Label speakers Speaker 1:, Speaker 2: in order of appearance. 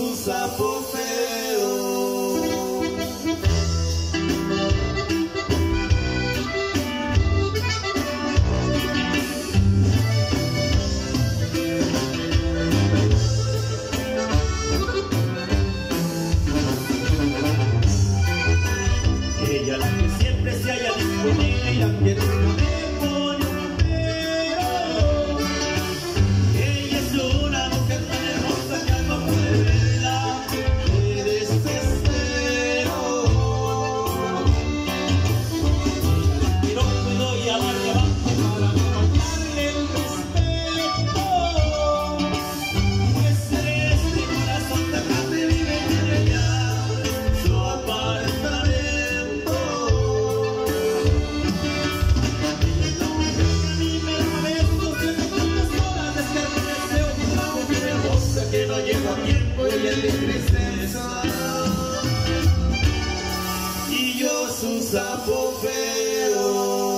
Speaker 1: su sapo feo.
Speaker 2: Ella la que siempre se haya disponible y la que nunca
Speaker 1: huella de tristeza y yo su sapo feo.